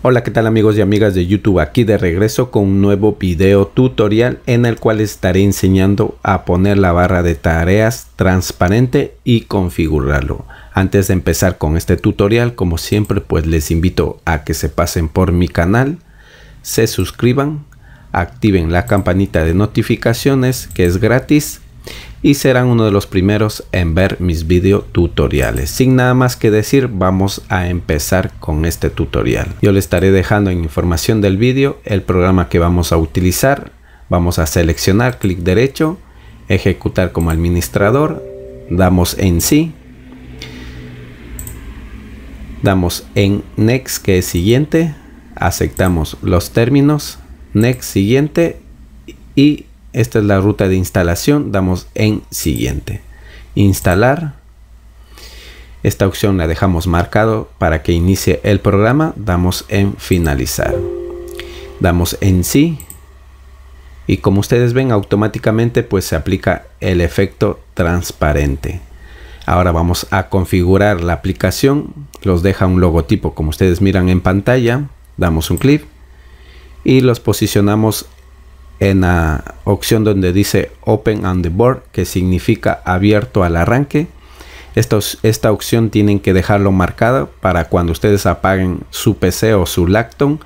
Hola qué tal amigos y amigas de YouTube aquí de regreso con un nuevo video tutorial en el cual estaré enseñando a poner la barra de tareas transparente y configurarlo. Antes de empezar con este tutorial como siempre pues les invito a que se pasen por mi canal, se suscriban, activen la campanita de notificaciones que es gratis y serán uno de los primeros en ver mis video tutoriales. Sin nada más que decir, vamos a empezar con este tutorial. Yo le estaré dejando en información del vídeo el programa que vamos a utilizar. Vamos a seleccionar, clic derecho, ejecutar como administrador, damos en sí, damos en next que es siguiente, aceptamos los términos, next siguiente y esta es la ruta de instalación. Damos en siguiente. Instalar. Esta opción la dejamos marcado para que inicie el programa. Damos en finalizar. Damos en sí. Y como ustedes ven automáticamente pues se aplica el efecto transparente. Ahora vamos a configurar la aplicación. Los deja un logotipo como ustedes miran en pantalla. Damos un clic y los posicionamos en la opción donde dice Open on the Board, que significa abierto al arranque. esta opción tienen que dejarlo marcado para cuando ustedes apaguen su PC o su Lacton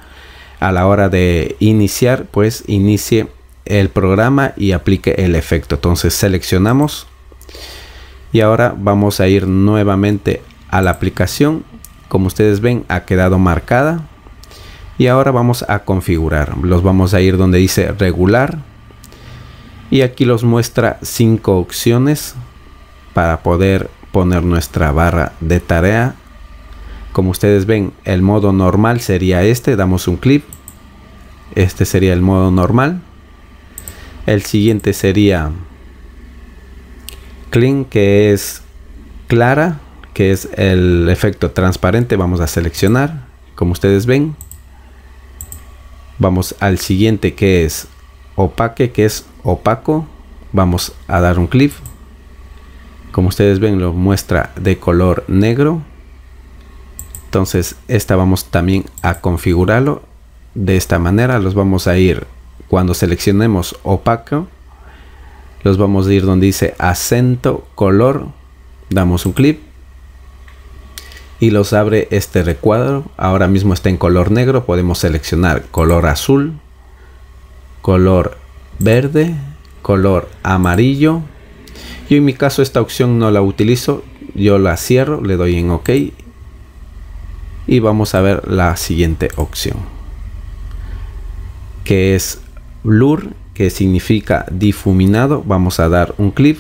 a la hora de iniciar, pues inicie el programa y aplique el efecto. Entonces seleccionamos y ahora vamos a ir nuevamente a la aplicación. Como ustedes ven, ha quedado marcada y ahora vamos a configurar. Los vamos a ir donde dice regular. Y aquí los muestra cinco opciones para poder poner nuestra barra de tarea. Como ustedes ven el modo normal sería este. Damos un clic este sería el modo normal. El siguiente sería clean que es clara que es el efecto transparente. Vamos a seleccionar. Como ustedes ven Vamos al siguiente que es opaque, que es opaco. Vamos a dar un clic. Como ustedes ven, lo muestra de color negro. Entonces, esta vamos también a configurarlo de esta manera. Los vamos a ir cuando seleccionemos opaco. Los vamos a ir donde dice acento color. Damos un clic y los abre este recuadro. Ahora mismo está en color negro. Podemos seleccionar color azul, color verde, color amarillo. Yo en mi caso esta opción no la utilizo. Yo la cierro, le doy en OK. Y vamos a ver la siguiente opción. Que es blur, que significa difuminado. Vamos a dar un clic.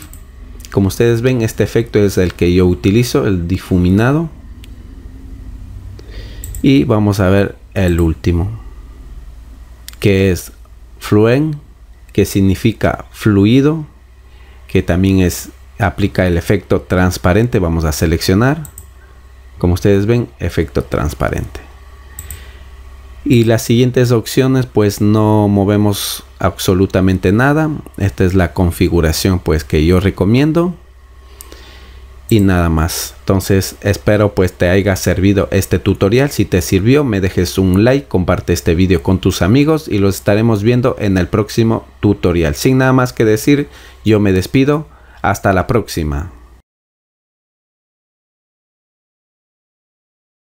Como ustedes ven, este efecto es el que yo utilizo, el difuminado y vamos a ver el último, que es fluent, que significa fluido, que también es aplica el efecto transparente. Vamos a seleccionar, como ustedes ven, efecto transparente. Y las siguientes opciones, pues no movemos absolutamente nada. Esta es la configuración, pues que yo recomiendo y nada más. Entonces espero pues te haya servido este tutorial. Si te sirvió me dejes un like, comparte este vídeo con tus amigos y los estaremos viendo en el próximo tutorial. Sin nada más que decir, yo me despido. Hasta la próxima.